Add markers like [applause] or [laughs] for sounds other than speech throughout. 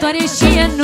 e sărbătoare și e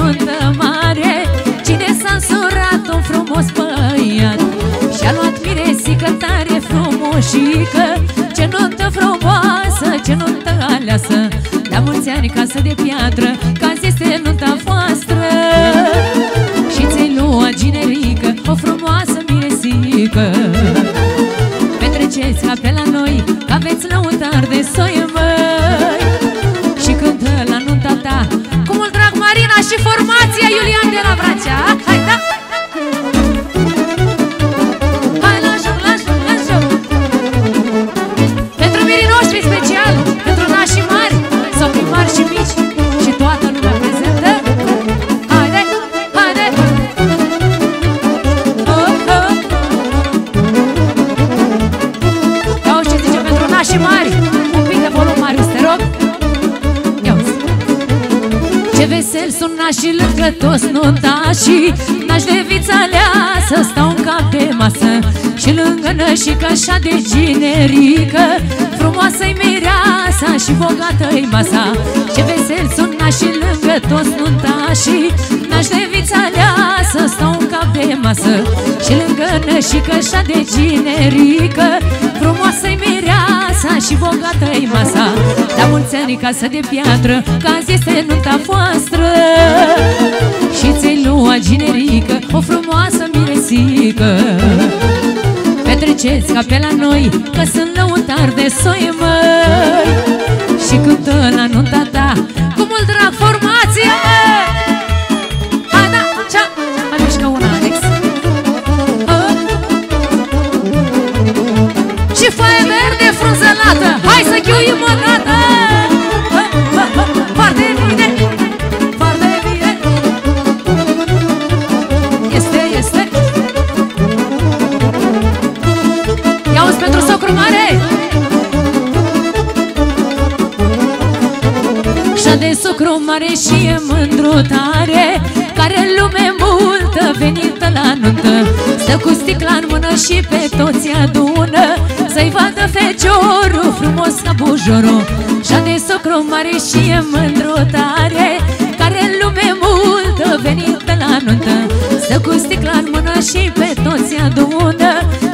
de generică Frumoasă-i mireasa și bogată-i masa. Ce vesel sunt nașii lângă toți nuntașii Naș de vița să stau în cap de masă. Și lângă nășică așa de generică Frumoasă-i mireasa și bogată-i masa. La mulți ani casă de piatră Că azi este nunta voastră. Și ți-ai luat generică O frumoasă miresică Petreceți ca pe la noi Că sunt lăutar de soi, măi Și cântă la nunta ta Cu mult drag formație, măi Hai, da, cea Mai mișcă una, Alex. Oh. Și foaie verde frunzălată Hai să chiuim o dată uzi pentru socru mare Și de socru mare și e mândru tare Care lume multă venită la nuntă. Stă cu sticla în mână și pe toți adună Să-i vadă feciorul frumos ca bujorul. Și de socru mare și e mândru tare Care lume multă venită la nuntă. Stă cu sticla în mână și pe toți adună Să-i vadă feciorul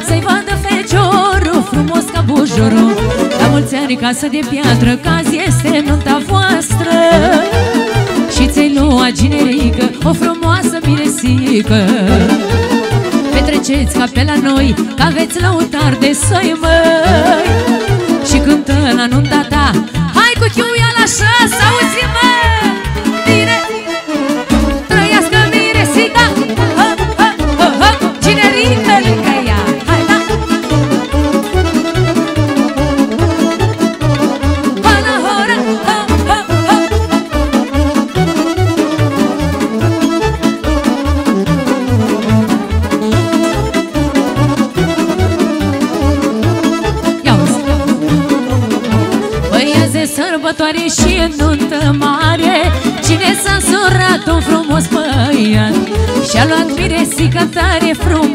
frumos ca bujorul La mulți ani casă de piatră Că azi este nunta voastră. Și ți-ai luat generică O frumoasă miresică. Petreceți ca pe la noi Că aveți lăutar de soi, măi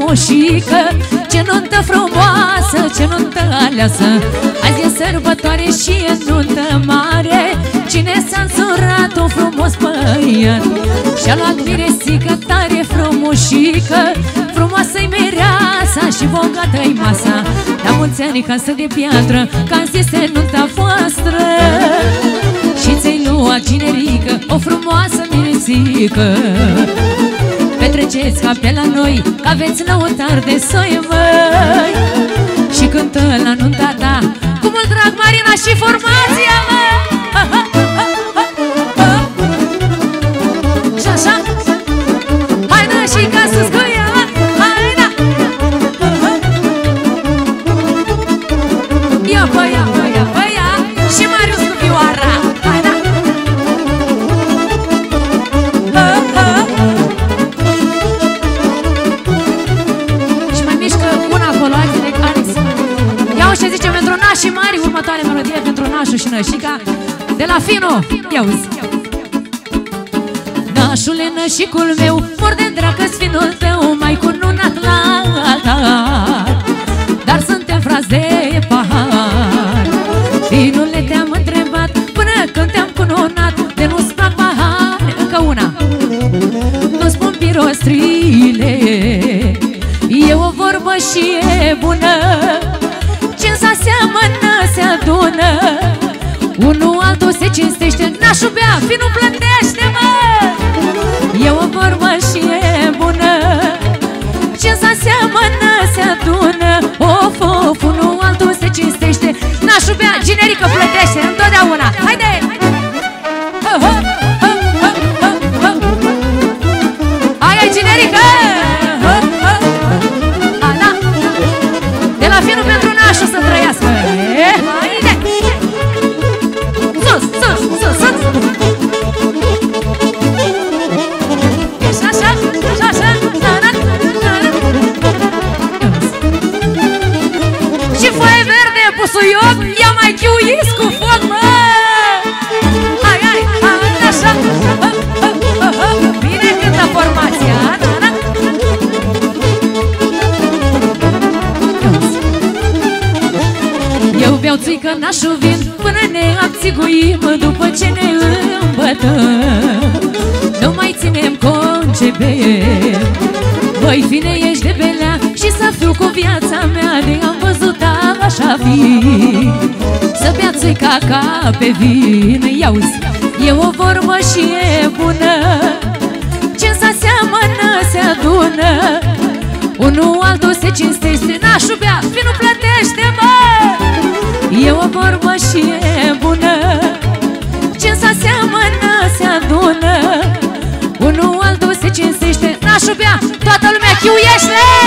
frumușică Ce nuntă frumoasă, ce nuntă aleasă. Azi e sărbătoare și e nuntă mare. Cine s-a însurat un frumos băiat Și-a luat miresică tare frumușică Frumoasă-i mireasa și bogată-i masa. La mulți ani casă de piatră Că azi este nunta voastră. Și ți-ai luat generică O frumoasă miresică Petreceți ca pe la noi Că aveți lăutar de soi, măi. Și cântă la nunta ta Cu mult drag Marina și formația, mă [laughs] nașii mari, următoare melodie pentru nașul și nășica de la Fino. Ia uzi! Nașule, nășicul meu, mor de dracă sfinul tău, mai cununat la altar, dar suntem frați pahar. Finule, te-am întrebat până când te-am cununat, de nu-ți plac pahar, încă una. Nu spun pirostrile, e o vorbă și e bună, seamănă se adună. Unul altul se cinstește N-aș bea, fi nu plătește, Eu beau țuică nașul vin Până ne abțiguim După ce ne îmbătăm. Nu mai ținem cont ce beem Voi fine ești de belea Și să fiu cu viața mea De am văzut așa fi. Să bea țuica ca pe vin Iauzi, e o vorbă și e bună. Ce să seamănă se adună. Unul altul se cinstește N-aș bea, nu plătește, mă E o vorbă și e bună. Ce să seamănă se adună. Unul altul se cinstește. N-aș bea, toată lumea chiuiește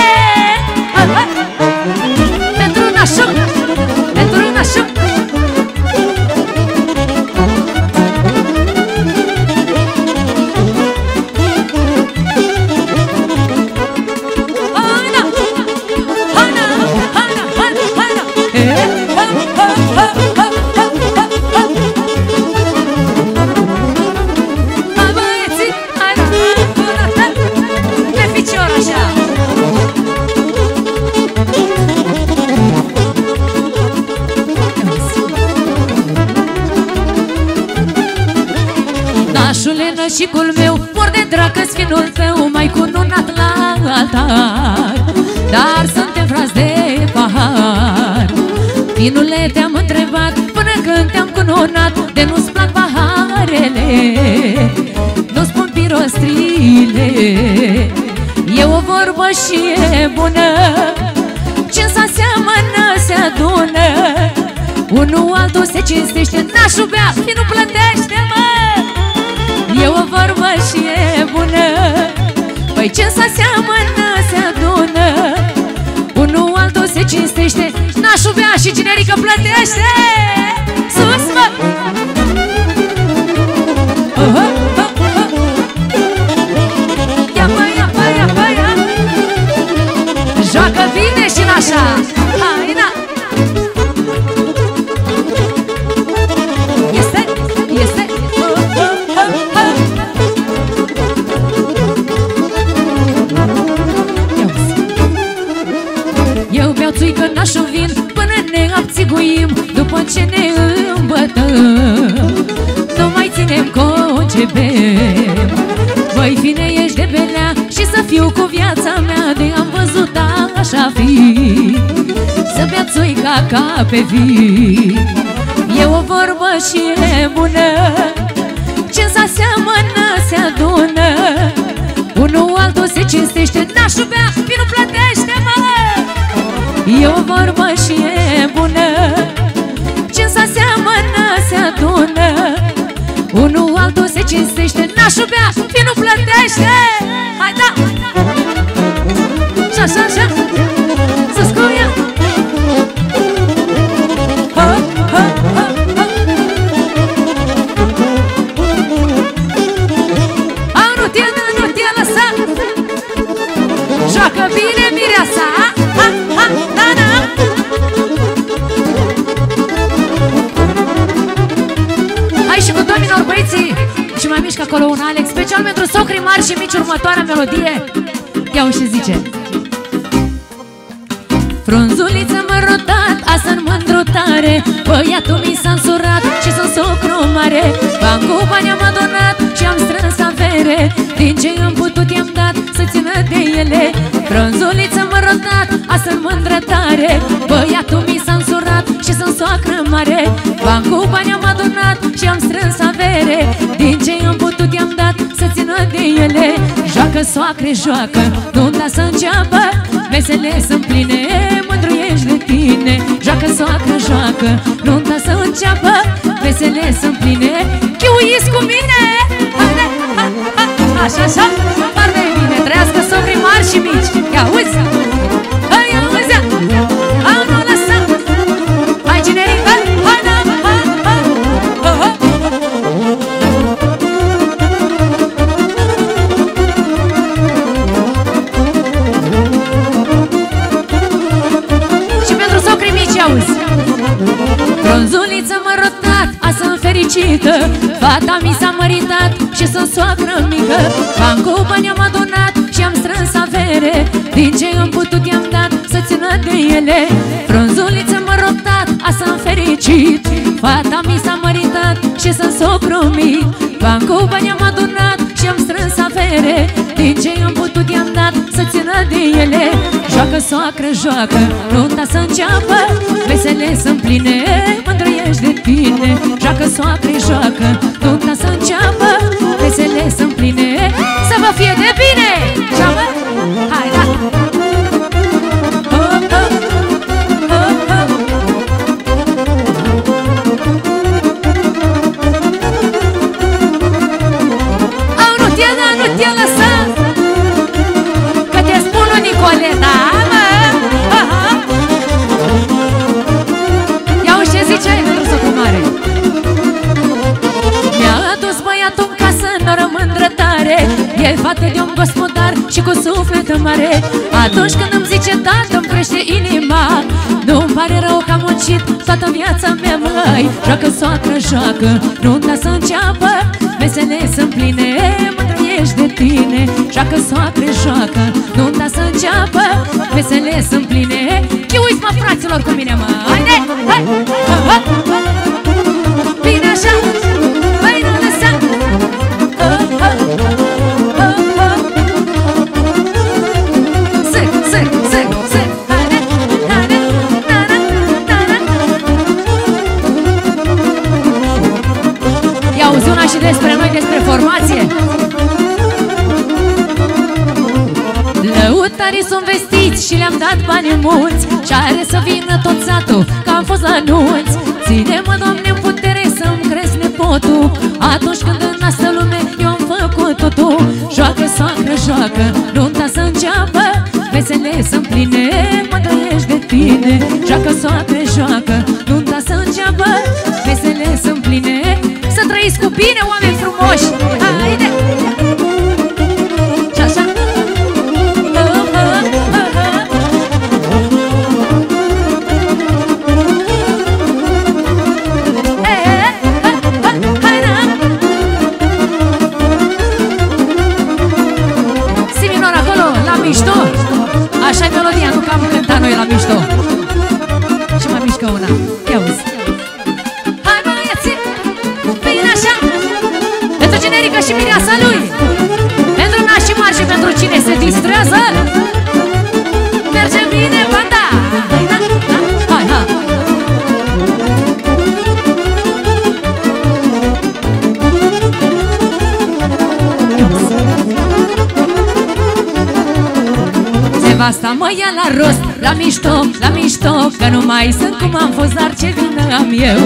Nașule, nășicul meu, mor de dracă finul tău Mai cununat la altar. Dar suntem frați de pahar. Finule, te-am întrebat până când te-am cununat De nu-ți plac paharele. Nu spun pirostrile E o vorbă și e bună. Ce să seamănă se adună? Unul altul se cinstește N-aș bea, nu plătește, mă. E o vorbă și e bună. Păi ce să seamănă se adună? Unul altul se cinstește N-aș bea și generică plătește Nu mai ținem cont ce bem Voi fine ești de belea Și să fiu cu viața mea De am văzut așa fi. Să bea țuica ca pe vin. E o vorbă și e bună. Ce să seamănă se adună. Unul altul se cinstește N-aș bea, nu plătește, mă! E o vorbă și e bună Ce să seamănă se adună. Unul altul se cinstește N-aș bea, nu plătește. Hai da! Și așa, așa mari și mici următoarea melodie Ia și zice. Frunzuliță mărutat, asta-n mândru tare Băiatul mi s-a însurat și sunt socru mare. Bani cu bani am adunat și am strâns avere Din ce am putut i-am dat să țină de ele. Frunzuliță mărutat ajutat Asta în mândră tare Băiatul mi s-a însurat și sunt soacră mare. Bani cu bani am adunat și am strâns Joacă soacre, joacă, nunta să înceapă. Vesele sunt pline, mândruiești de tine. Joacă soacră, joacă, nunta să înceapă. Vesele sunt pline, chiuiți cu mine. Haide, ha, ha, așa, așa, foarte bine Trăiască socrii mari și mici. Ia uzi, fericită Fata mi s-a măritat și sunt soacră mică. Bani cu bani am adunat și am strâns avere. Din ce am putut i-am dat să țină de ele. Bronzuliță mărotat, asă fericit. Fata mi s-a măritat și sunt socru mic. Bani cu bani am adunat și am strâns avere. Din ce am putut i-am dat să țină de ele Joacă soacră, joacă, nunta să înceapă Vesele sunt pline, mândrăiești de tine. Joacă soacră, joacă, nunta să înceapă muncit toată viața mea, măi Joacă soacră, joacă, nunta să înceapă Vesele sunt pline, mândruiești de tine Joacă soacră, joacă, nunta să înceapă Vesele sunt pline Chiuiți mă fraților cu mine, mă Haide! Hai! Ha, ha, ha. Bine așa! Dat bani mulți Și are să vină tot satul, că am fost la nunți. Ține-mă, Doamne, în putere să-mi cresc nepotul. Atunci când în asta lume eu am făcut totul Joacă, soacră, joacă, nunta să înceapă Vesele sunt pline, mă trăiești de tine. Joacă, soacră, joacă, nunta să înceapă Vesele sunt pline, să trăiți cu bine, oameni frumoși Că nu mai sunt cum am fost, dar ce vină am eu?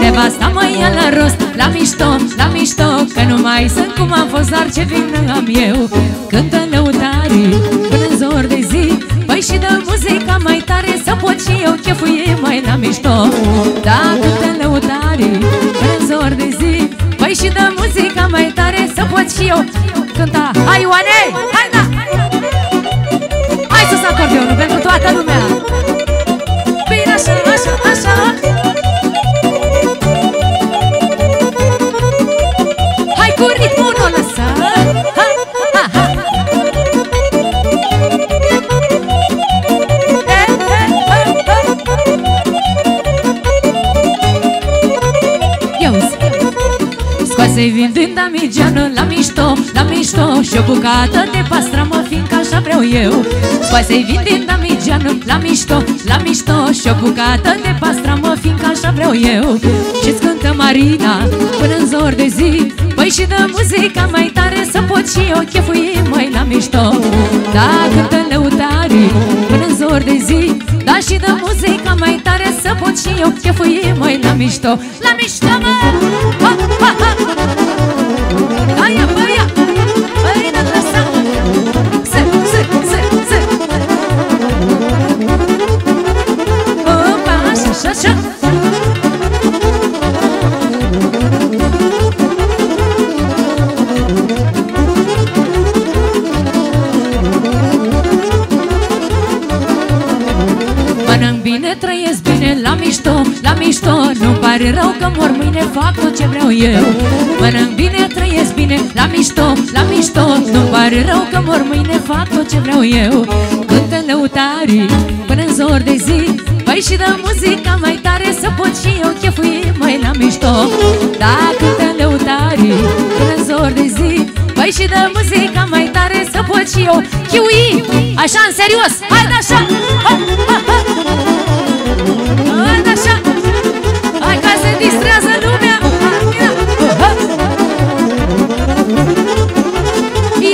Nevasta mă ia la rost, la mișto, la mișto. Că nu mai sunt cum am fost, dar ce vină am eu? Cântă lăutarii până în zor de zi. Păi și dă muzica mai tare Să pot și eu chefui mai la mișto. Da, cântă lăutarii până în zor de zi. Păi și dă muzica mai tare Să pot și eu cânta. Hai, Ioane, hai da! Hai sus acordeonul pentru toată lumea să-i vin din damigeană la mișto, la mișto. Și o bucată de pastramă, fiindcă așa vreau eu. Scoai să-i vin din damigeană la mișto, la mișto. Și o bucată de pastramă, fiindcă așa vreau eu. Și-ți cântă Marina până în zor de zi? Păi și dă muzica mai tare să pot și eu chefui mai la mișto. Da, cântă lăutarii până în zor de zi. Da, și dă muzica mai tare să pot și eu chefui mai la mișto. La mișto, mă! Eu. Mănânc bine, trăiesc bine, la mișto, la mișto. Nu-mi pare rău că mor mâine, fac tot ce vreau eu. Cântă lăutarii până în zor de zi Păi și dă muzica mai tare să pot și eu chefui mai la mișto. Da, cântă lăutarii până în zor de zi Păi și dă muzica mai tare să pot și eu chiui Așa, în serios, haide așa ha, ha, ha. Haide așa. Hai ca se distrează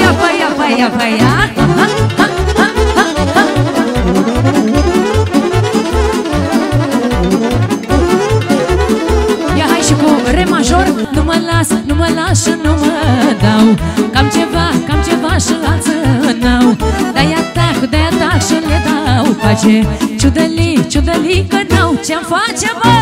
Ia, pa, ia, pa, ia, pa, ia. Ha, ha, ha, ha, ha, ha. Ia hai și cu re major. Nu mă las, nu mă las și nu mă dau. Cam ceva, cam ceva și alții n-au Dar ia tac, de tac și le dau. Pace Ciudălii, ciudălii că n-au ce-am face, bă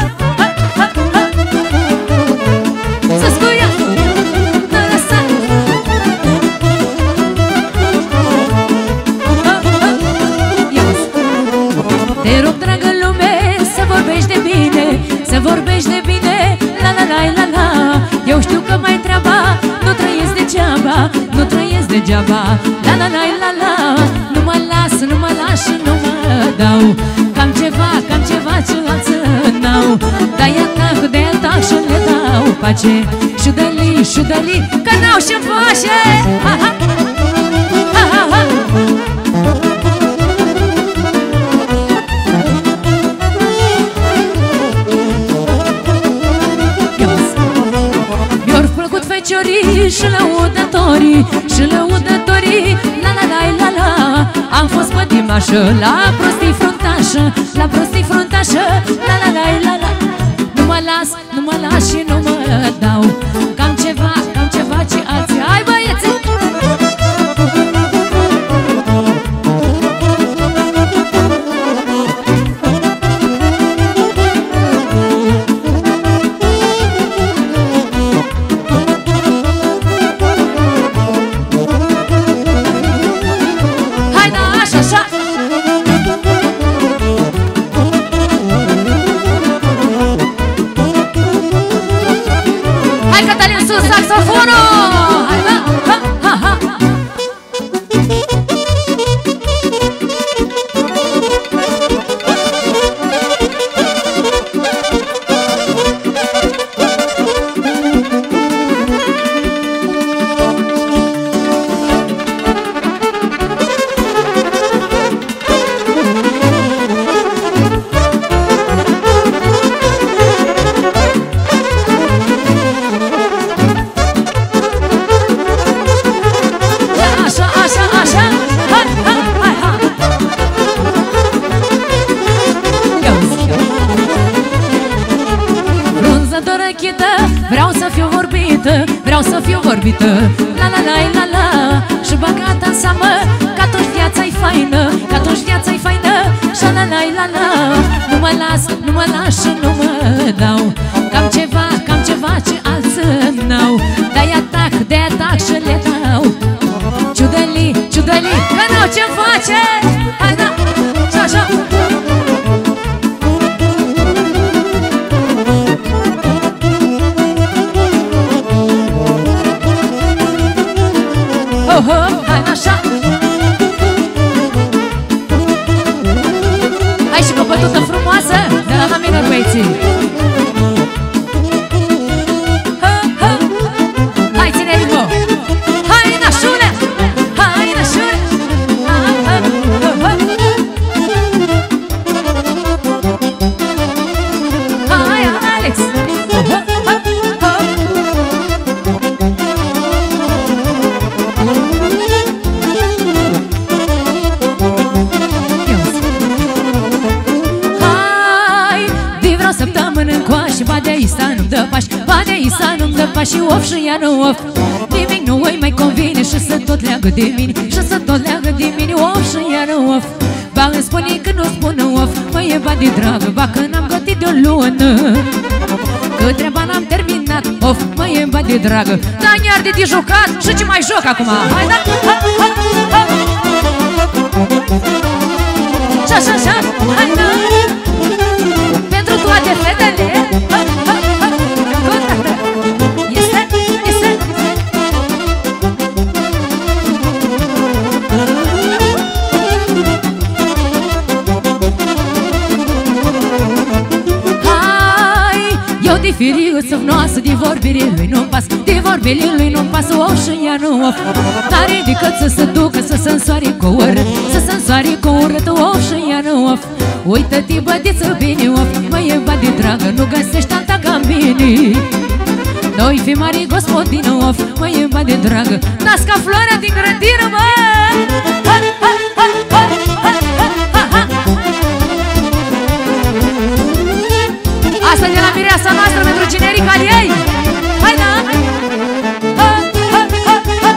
degeaba, la la la la la. Nu mă las, nu mă las și nu mă dau. Cam ceva, cam ceva ce alții n-au Dar ia tac de tac și le dau pace. Șudălii, șudălii, că n-au și-mi face feciorii și lăudătorii Și lăudătorii, la la la la la. Am fost pătimașă la prostii fruntașă La prostii fruntașă, la la la la la. Nu mă las, nu mă las și nu mă dau. Cam ceva, cam ceva ce alții să Nimic nu îi mai convine Și să tot leagă de mine Și să tot leagă de mine Of și iar of Ba îmi spune că nu spune of Mă e ba de dragă Ba că n-am gătit de o lună Că treaba n-am terminat Of, mă e ba de dragă Dar iar de te jucat Și ce mai joc acum? Hai da! Ha, ha, ha. Și așa, așa, hai da! Pentru toate fetele ha, ha, de firiu să vnoasă De vorbire lui nu pas. De vorbire lui nu pasă O și ea nu of Tare decât să se ducă Să se însoare cu urât. Să se însoare cu urât O și ea nu of Uită-te bădiță bine of Mă e bădi dragă Nu găsești alta ca mine noi fi mari gospodină of Mă e bădi dragă. Nasca floarea din grădină mă! Ha, ha, ha, ha, generic al ei. Hai da! Ha, ha, ha, ha.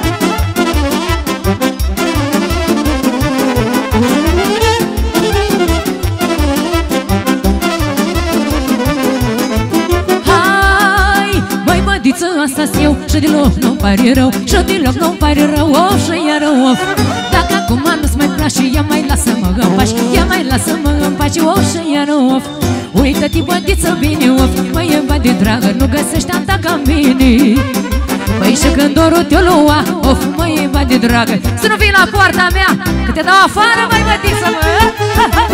Hai, băi bădiță, asta eu. Și deloc nu-mi pare rău. Și deloc nu-mi pare rău. Of și iară of. Dacă acum nu-ți mai place Ia mai lasă-mă în pași Ia mai lasă-mă în pași Of și iară of Uită-te bădiță bine of Măi e bă de dragă Nu găsești alta ca mine. Păi și când dorul te-o lua Of, măi e bă de dragă Să nu vii la poarta mea Că te dau afară, mai bădiță, mă [laughs]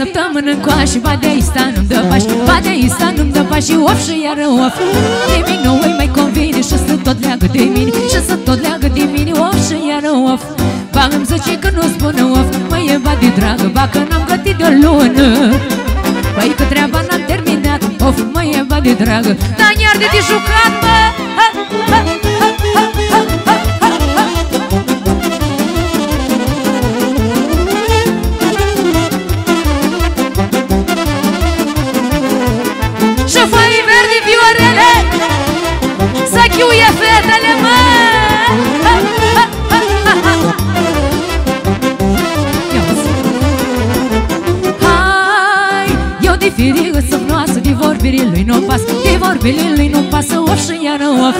săptămână încoace Ba de Ista nu-mi dă pași. Ba de Ista nu-mi dă pași Of și iară of. Nimic nu îi mai convine Și să tot leagă de mine Și să tot leagă de mine Of și iară of. Ba îmi zice că nu spune of Mă e ba de dragă Ba că n-am gătit de o lună. Păi că treaba n-am terminat Of, mă e ba de dragă. Dar iar de te jucat, mă Să chiuie fetele, mă Ha, ha, ha, ha, ha. Ia uzi. Hai, eu de firiu să vnoasă De vorbire lui nu pas De vorbire lui nu pasă Of și iară of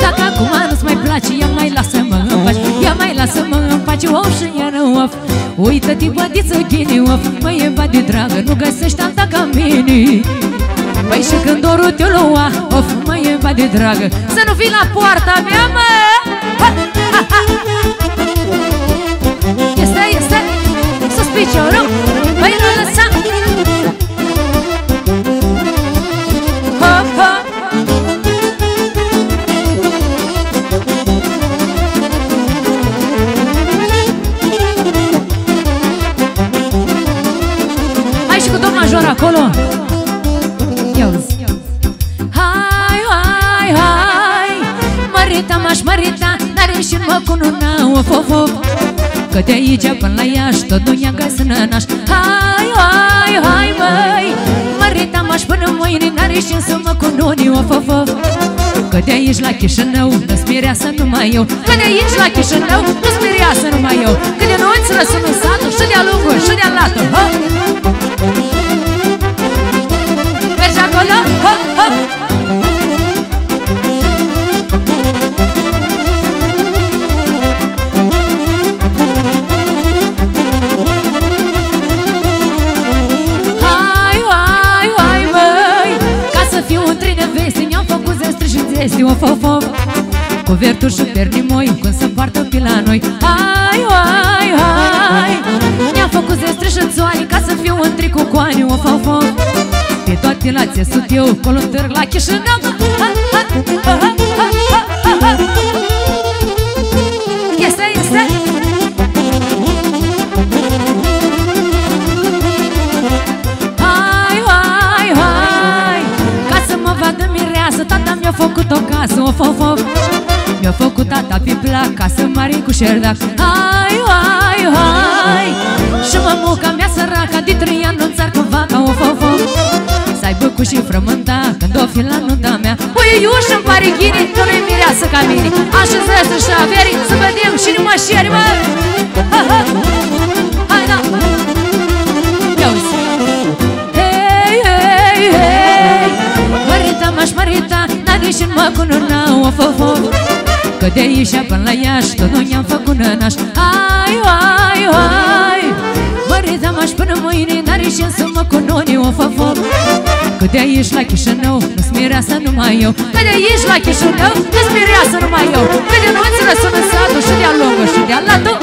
Dacă acum nu-ți mai place Ia mai lasă-mă în pace Ia mai lasă-mă în pace Of și iară of Uită-te bădiță ghine of Mă e bă de dragă Nu găsești alta ca mine Păi și când dorul te lua Of, mă e bă de dragă. Să nu vii la poarta mea, mă! Ha, ha, ha. Este, este! Sus de aici până la Iași Tot nu ia găs nănaș Hai, hai, hai, măi Mărita m-aș până mâine N-are și să mă cu nuni Of, of, of Că de aici la Chișinău Nu-ți mireasă numai eu Că de aici la Chișinău Nu-ți mireasă numai eu Că de noi ți răsân în satul Și de-a lungul și de-a latul ha? Mergi acolo? Ha, ha. Zestri și zesti Of, of, of Cu verturi și perni moi Când se poartă pe la noi. Hai, hai, hai. Ne-am făcut zestri și țoani Ca să fiu un tric cu coani Of, of, of Pe toate la țesut eu Colo târg la Chișinău. Ha, ha, ha, ha, ha, Mi-a făcut o casă, o fofo Mi-a făcut tata pipla Casă mare cu șerdac Hai, hai, hai. Și mămuca mea săraca de trei ani în țarcă vaca, o fofo Să aibă cu și frământa Când o fi la nunta mea. Păi, Puiuș-mi pare ghini Că nu-i mireasă ca mine. Așeză să-și averi Să vedem și numai șeri, mă. Ha, ha. Dar nici mă cununa Of, of, of Că de aici până la Iași Tot nu i-am făcut nănaș. Hai, hai, hai Mărita m-aș până mâine Dar ieșim să mă cununi Of, of, of Că de aici la Chișinău Nu-s mireasă numai eu Că de aici la Chișinău Nu-s mireasă numai eu Că de nunțile sună satul Și de-a lungă și de-a latul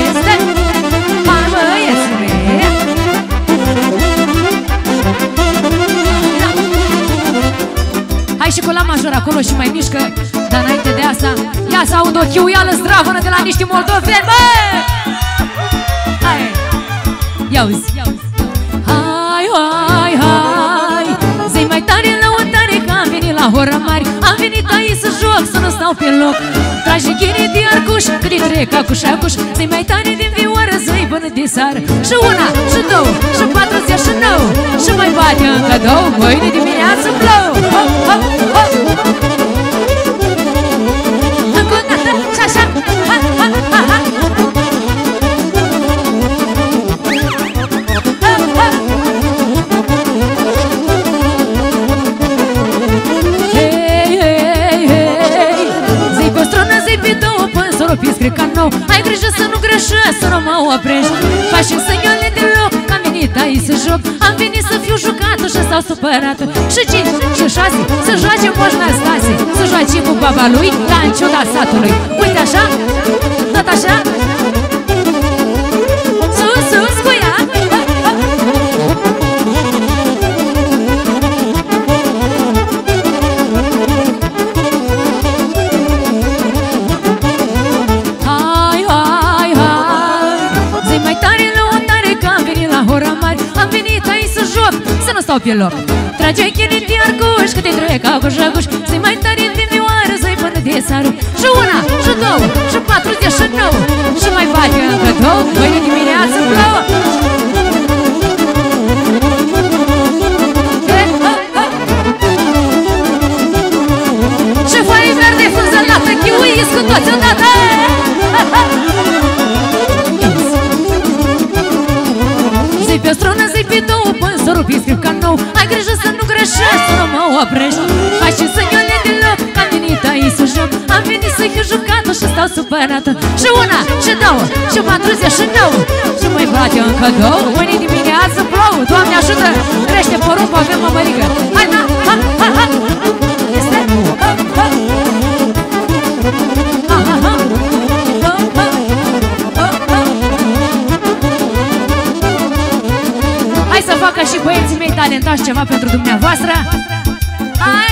Este Hai și cu la major acolo și mai mișcă Dar înainte de asta Ia să aud o chiuială zdravănă de la niște moldoveni Bă! Hai! Ia uzi! Hai, hai, hai Zi mai tare lăutare că am venit la hora mare Am venit aici să joc, să nu stau pe loc. Tragi chinii de arcuș, cât de trec acuș, acuș Zi mai tare din vioară, zi până de sară Și una, și două, și patru, și nouă. Și mai bate încă două, mâine dimineață plouă. Hop, hop, hop Încă o dată, și așa, ha, ha, ha, stronă, zi pe două Până să ropiți, cred că nou. Ai grijă să nu greșești, să nu mă oprești. Faci și semnale de loc Că am venit aici să joc. Am venit să fiu jucată și stau supărată Și cinci, și șase Să joace Moș Nastase Să joace cu baba lui La în ciuda satului. Uite așa, tot așa Să nu stau pe loc Trage chinit de arcuș Câte trec cu jaguș Zi mai tare din vioară Zi până de sară Și una, și două Și patru, de și nouă. Și mai bate încă două Mâine dimineață plouă. Eh, ah, ah. Și foaie verde fânzănată Chiuiți cu toți odată. Zi pe stronă, zi pe două Până să rupi scriu ca nou. Ai grijă să nu greșești Să nu mă oprești. Hai și săniole de loc Am venit aici să joc. Am venit să fiu jucată Și stau supărată Și una, și două Și patru, și nouă. Și mai bate încă două Mâine dimineață plouă. Doamne ajută Crește porumbul, avem mămăligă Hai, da, ha, ha, ha. Este? Ha, ha. Ha, ha, ha. Ha, ha. Ha, facă și băieții mei talentați ceva pentru dumneavoastră Haide! Hai,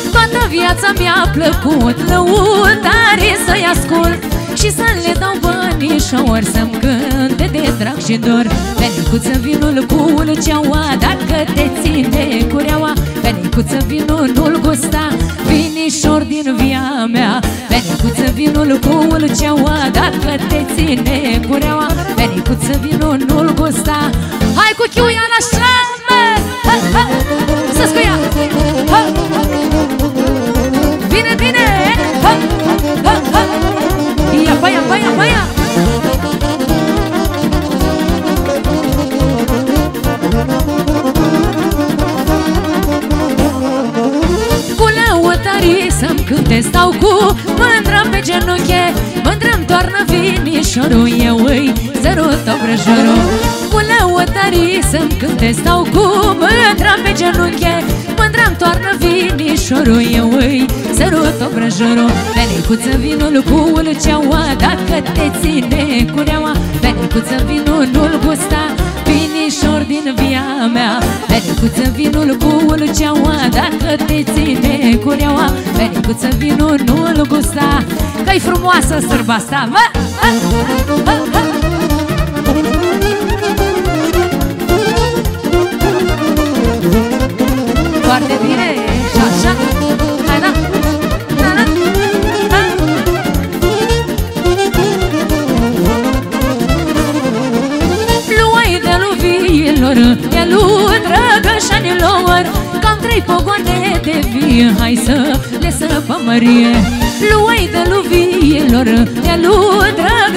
viața mi-a plăcut Lăutare să-i ascult Și să le dau bănișor Să-mi cânte de drag și dor. Venicuță vinul cu ulceaua Dacă te ține cureaua. Venicuță vinul nu-l gusta Vinișor din via mea. Venicuță vinul cu ulceaua Dacă te ține cureaua. Venicuță vinul nu-l gusta. Hai cu chiuia așa să lăutarii să-mi cânte Stau cu mândră pe genunche Mândră-mi toarnă vinișorul Eu îi sărut obrăjorul lăutării Să-mi cânte, stau cu mândra pe genunche Mândra-mi toarnă vinișorul Eu îi sărut obrăjorul Venicuță vinul cu ulceaua Dacă te ține cureaua. Venicuță vinul nu-l gusta Vinișor din via mea Venicuță vinul cu ulceaua Dacă te ține cureaua Venicuță vinul nu-l gusta Că-i frumoasă sârba asta mă! Ha, ha, ha. foarte luviilor De lui drăgășanilor Cam trei pogoane de vie. Hai să le săpămărie Luai de luviilor De lui drăgășanilor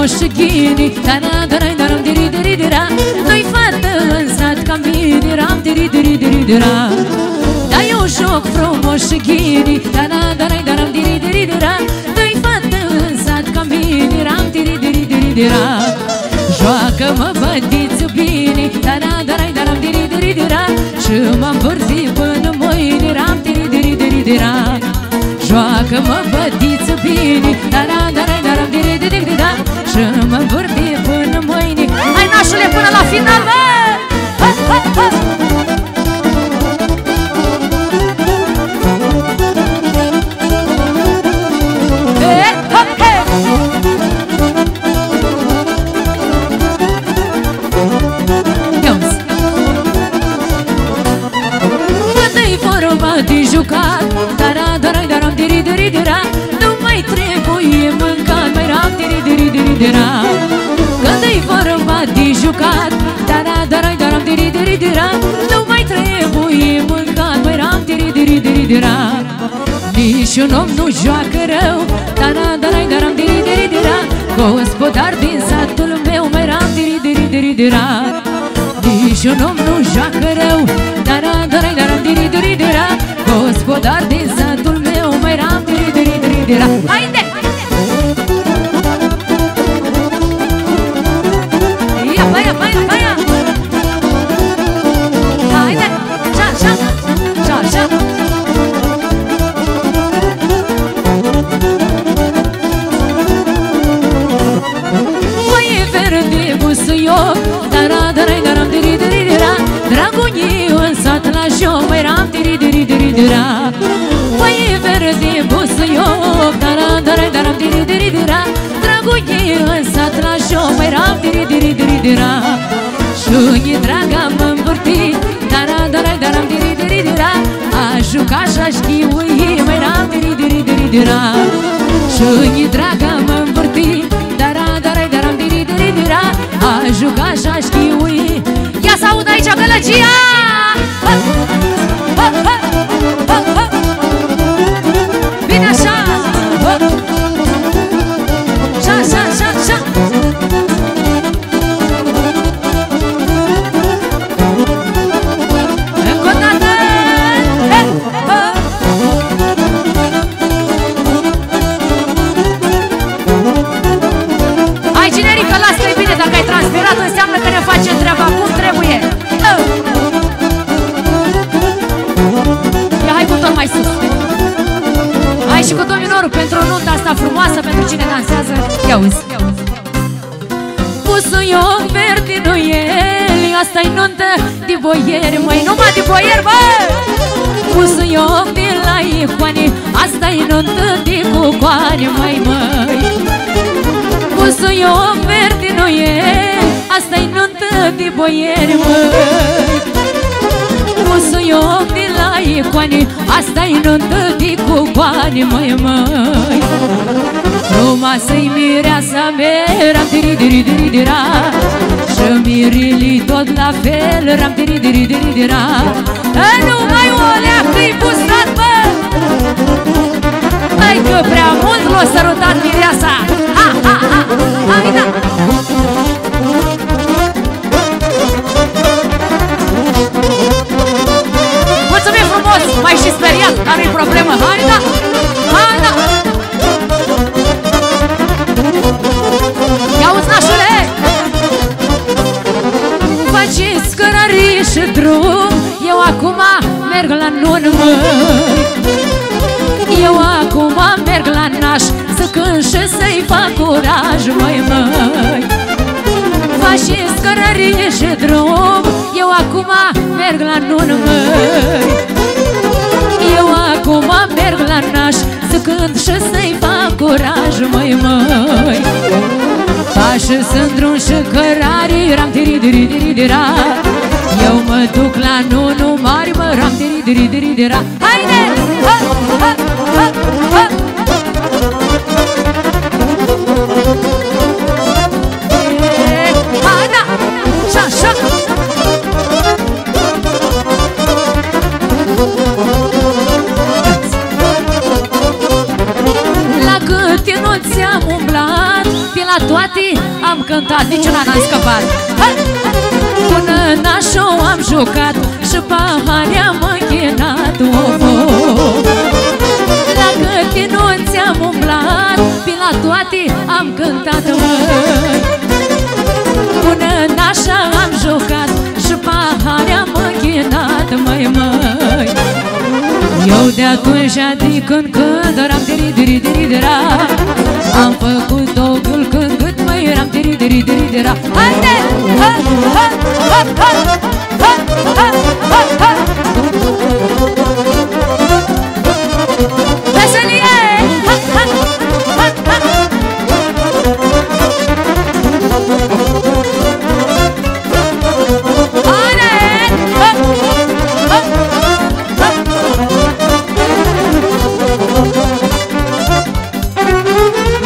joc frumos și ghini Dara, dara, dara, diri, diri, dira Doi fată în sat cam bine Ram, diri, diri, diri, dira Dai un joc frumos și ghini Dara, dara, dara, diri, diri, dira Doi fată în sat cam bine Ram, diri, diri, diri, dira Joacă-mă, bătiți bine Dara, dara, dara, diri, diri, dira Și m-am vârtit până mâine Ram, diri, diri, diri, dira Joacă-mă, bătiți bine Dara, dara, dara, diri, diri, dira Și m-am vârtit până mâine Hai, nașule, până la final, bă! Ha, ha, ha! de jucat Dara, dara, daram, diri, diri, dira Nu mai trebuie mâncat Mai ram, diri, diri, diri, dira Când-i vorba de jucat Dara, dara, daram, diri, diri, dira Nu mai trebuie mâncat Mai ram, diri, diri, diri, dira Nici un om nu joacă rău Dara, dara, daram, diri, diri, dira Gospodar din satul meu Mai ram, diri, diri, diri, dira Nici un om nu joacă rău Dara, dara, daram, diri, diri, dira Gospodar din satul meu Mai ram, diri, diri, diri, dira Haide! A juca și-a șchiui Mai ram, diri, diri, diri, dira Și-i draga mă învârti Dara, dara, dara, diri, diri, dira A juca și-a șchiui Ia să aud aici gălăgia! Ha! Ha, ha, ha, boieri Măi, numai de boieri, bă! Pusuioc de la icoane Asta-i nuntă de cucoane, mai măi. Pusuioc verde noieli Asta-i nuntă de boieri, măi. Pusuioc de la icoane Asta-i nuntă de cucoane, măi, măi. Frumoasă-i mireasa mea Ram diri diri diri dira Și mirilii tot la fel Ram diri diri diri dira. Nu mai o leacă-i busat, bă. Hai că prea mult l-o sărutat mireasa. Ha, ha, ha, hai da. Mulțumim frumos, mai și speriat, dar nu-i problemă. Hai da, hai da. Ia uzi, nașule! Merg la nun, măi Eu acum merg la naș Să cânt și curaj, măi, măi. Faci scărărie și drum Eu acum merg la nun, măi. Eu acum merg la naș Să cânt și să-i fac curaj, măi, măi. Faci sunt drum și cărari Ram tiri diri diri dira Eu mă duc la nunu mari, mă ram tiri diri diri dira. Haide! Ha, ha, ha, ha. La câte nunți am umblat Pe la toate am cântat Niciuna n-am scăpat Până nașou am jucat Și pahare am închinat. Of, of. La câte nunți am umblat Pe la toate am cântat. Măi Până nașa am jucat Și pahare am închinat. Măi măi eu de atunci de când când Ram diri diri diri dira Am făcut ram diri diri diri dira Haide! Ha, ha, ha, ha, ha, ha, ha, ha. Veselie! Ha, ha, ha, ha. Haide! Ha, ha, ha.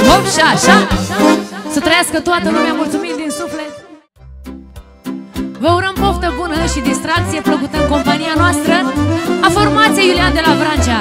Hop și așa Să trăiască toată lumea mulțumim din suflet. Vă urăm poftă bună și distracție plăcută în compania noastră. A formației Iulian de la Vrancea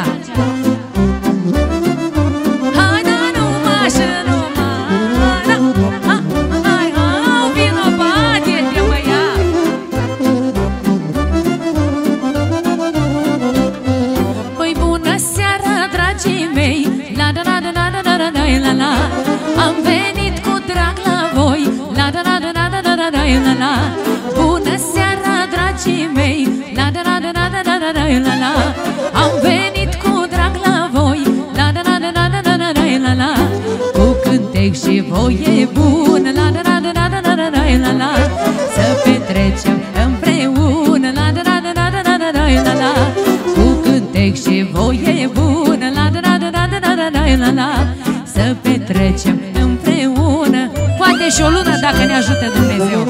da la da da la la Să petrecem împreună. Poate și o lună dacă ne ajută Dumnezeu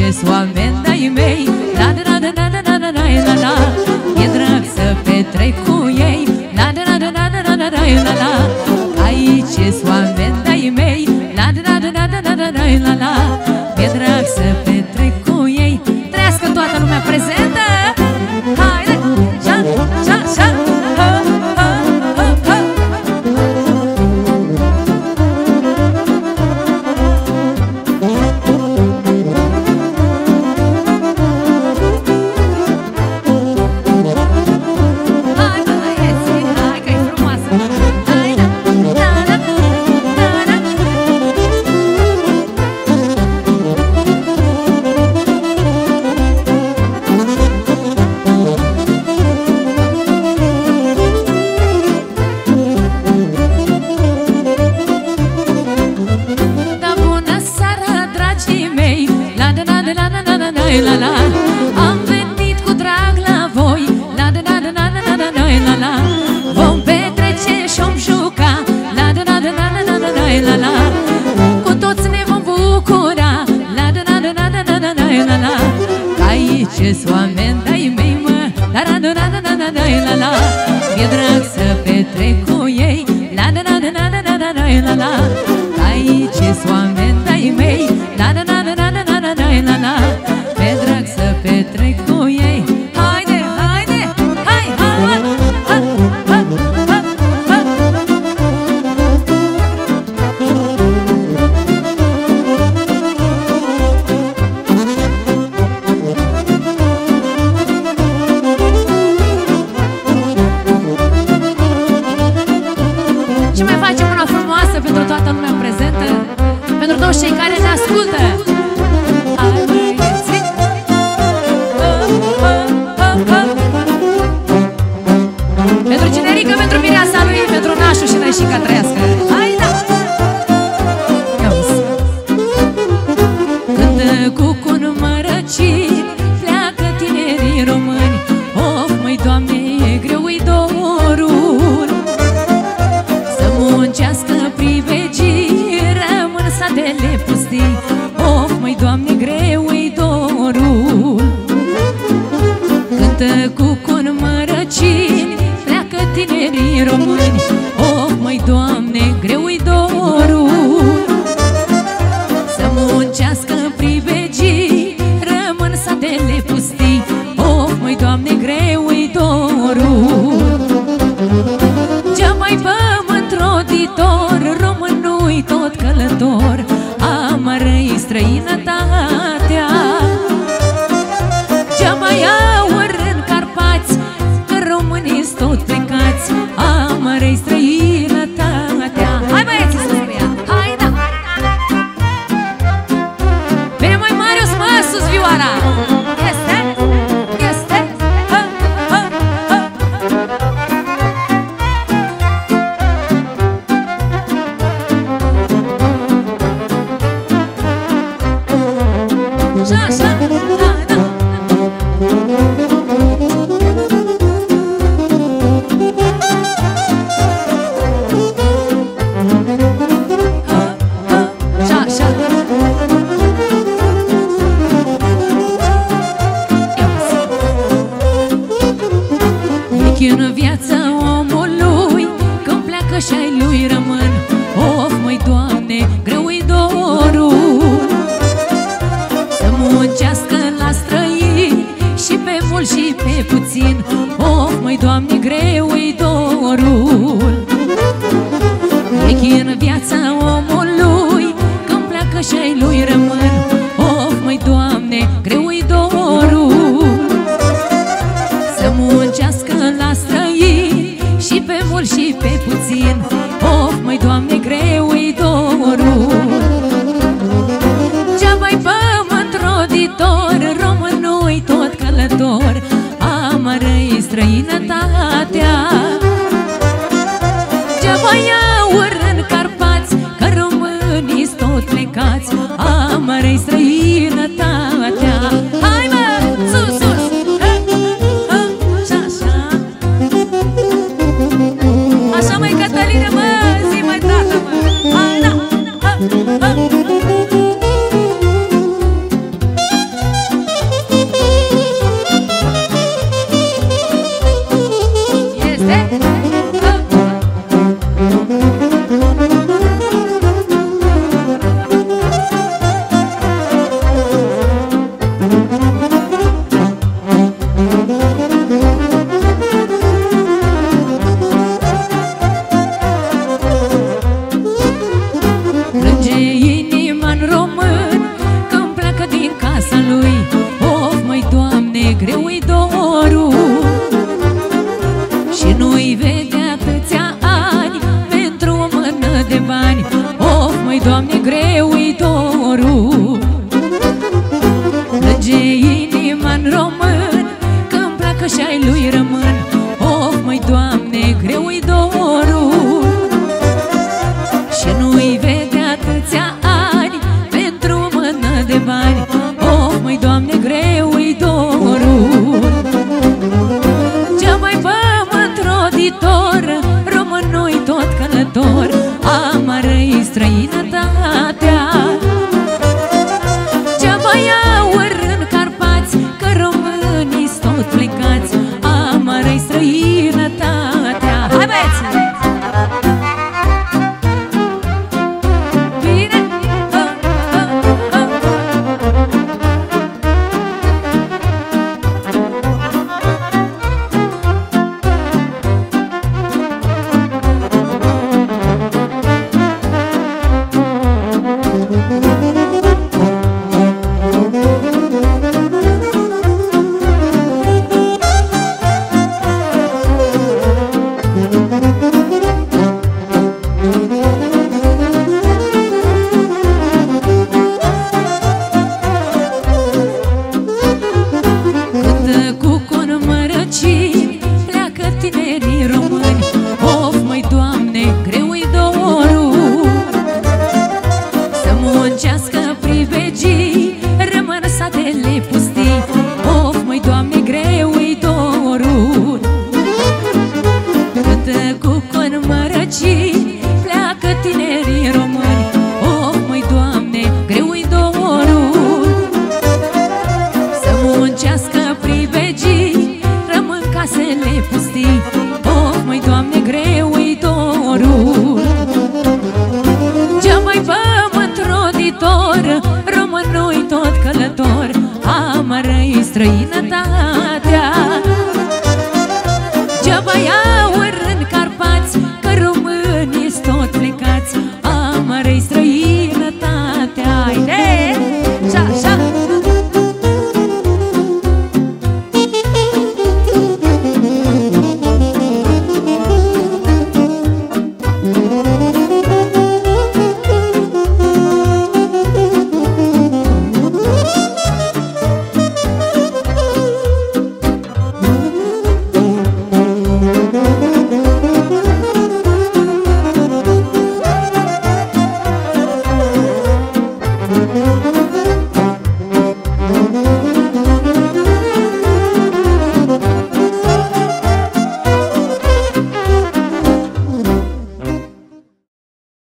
acest oameni ai mei. La, la, la, la, la, la, la, la, la, la E drag să petrec cu Mm-hmm.